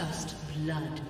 First blood.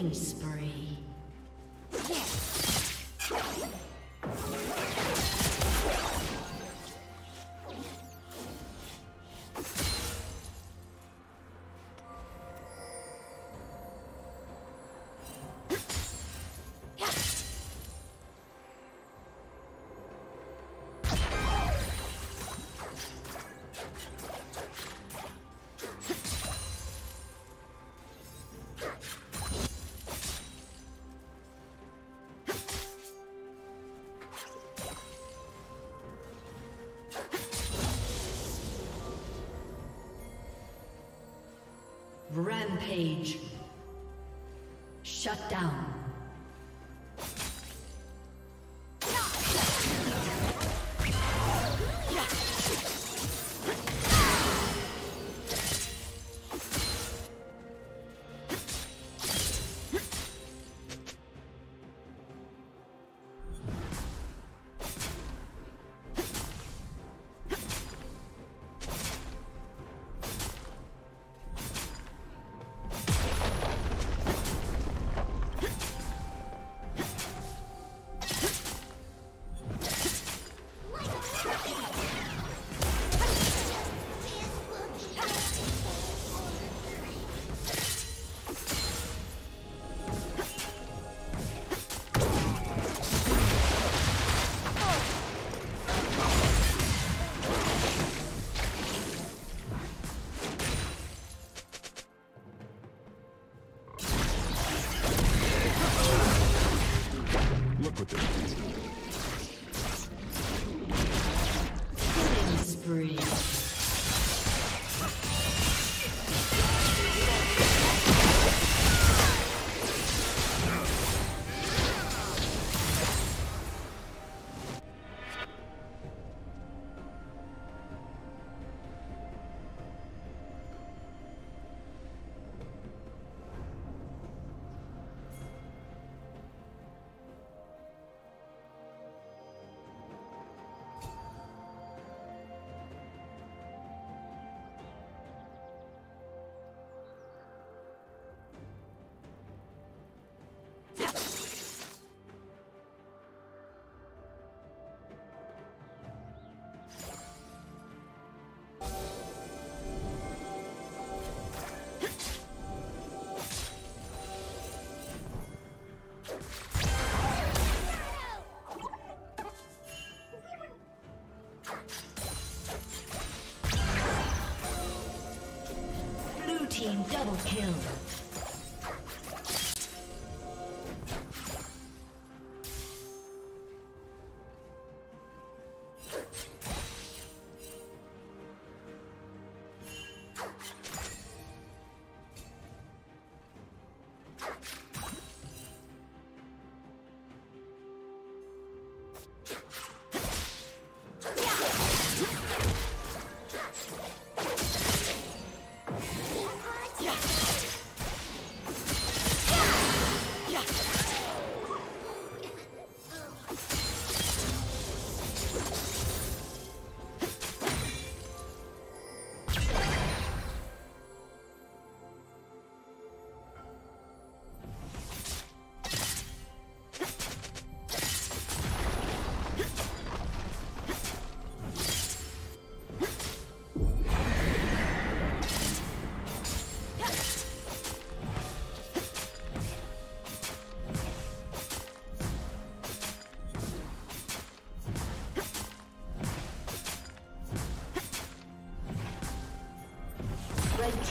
Killing spree. Rampage. Shut down. Team double kill.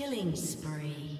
Killing spree.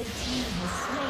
Red team has slain